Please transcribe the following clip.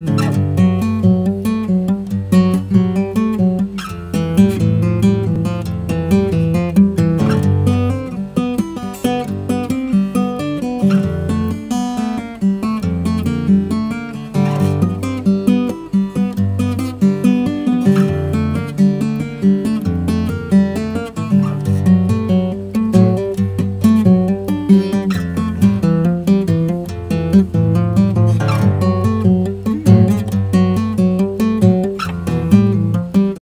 Mm-hmm.